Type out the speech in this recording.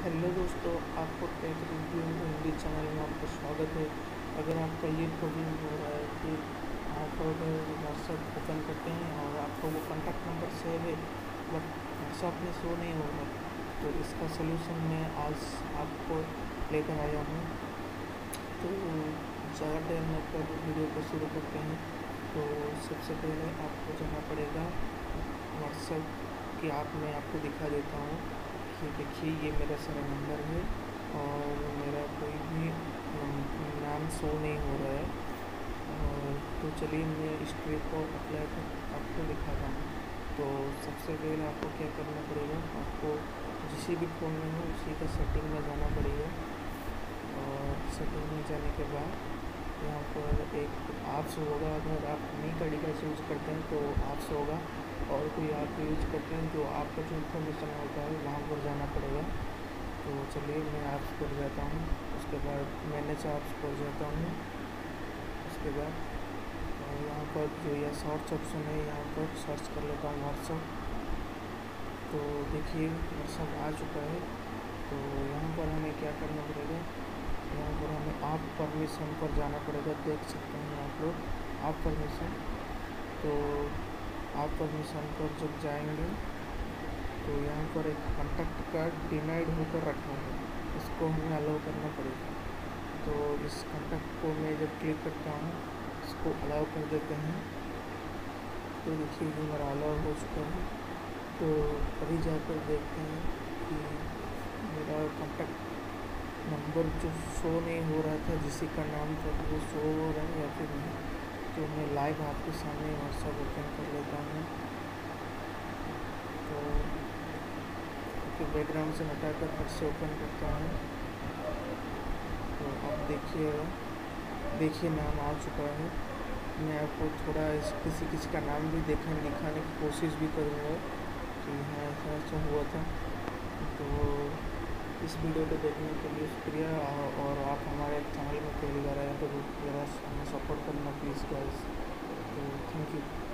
Hello दोस्तों आपको take review Hindi channel में आपका स्वागत है। अगर आपका ये प्रॉब्लम हो रहा है कि आप अगर व्हाट्सअप ओपन करते हैं और आपको वो कॉन्टैक्ट नंबर सेव है, बट व्हाट्सअप में शो नहीं हो रहा तो इसका सलूशन मैं आज आपको लेकर आया हूँ। तो ज़्यादा टाइम न कर वीडियो को शुरू करते हैं। तो सबसे पहले आपको जाना पड़ेगा व्हाट्सएप की ऐप मैं आपको दिखा देता हूँ। कि देखिए, ये मेरा सारा नंबर है और मेरा कोई भी नाम शो नहीं हो रहा है। और तो चलिए, मैं इस ट्रिप को अप्लाई कर, आपको दिखाता हूँ। तो सबसे पहले आपको क्या करना पड़ेगा? आपको जिस भी फ़ोन में हो, उसी का सेटिंग में जाना पड़ेगा। और सेटिंग में जाने के बाद यहाँ पर एक ऐप्स होगा। अगर आप नहीं का से यूज़ करते हैं तो ऐप्स होगा। और कोई ऐप यूज़ करते हैं जो आपका जो इन्फॉर्मेशन होता है, वहाँ पर जाना पड़ेगा। तो चलिए, मैं ऐप्स पर जाता हूँ। उसके बाद मैनेज ऐप्स पर जाता हूँ। उसके बाद यहाँ पर जो यह सर्च ऑप्शन है, यहाँ पर सर्च कर लेता हूँ व्हाट्सअप तो देखिए व्हाट्सअप आ चुका है। तो यहाँ पर हमें क्या करना पड़ेगा? यहाँ पर हमें आप परमिशन पर जाना पड़ेगा, देख सकते हैं आप लोग, आप परमिशन तो आप परमिशन पर जब जाएँगे तो यहाँ पर एक कॉन्टैक्ट कार्ड डिनाइड होकर रखा है। इसको हमें अलाउ करना पड़ेगा। तो इस कॉन्टैक्ट को मैं जब क्लिक करता हूँ, इसको अलाउ कर देते हैं। तो देखिए, ये मेरा अलाउ हो चुका है। तो अभी जाकर देखते हैं कि मेरा कॉन्टैक्ट नंबर जो शो नहीं हो रहा था, जिसी का नाम था, वो शो हो रहा है या फिर नहीं तो मैं लाइव आपके सामने व्हाट्सअप ओपन कर लेता हूँ। तो ओके बैकग्राउंड से हटाकर फिर से ओपन करता हूँ। तो आप देखिएगा देखिए नाम आ चुका है। मैं आपको थोड़ा इस किसी किसी का नाम भी देखने, दिखाने की कोशिश भी करूँगा कि हाँ ऐसा ऐसा हुआ था। तो इस वीडियो को देखने के लिए शुक्रिया और आप हमारे चैनल में पहली बार आए तो ज़रा हमें सपोर्ट करना प्लीज़ गाइस तो थैंक यू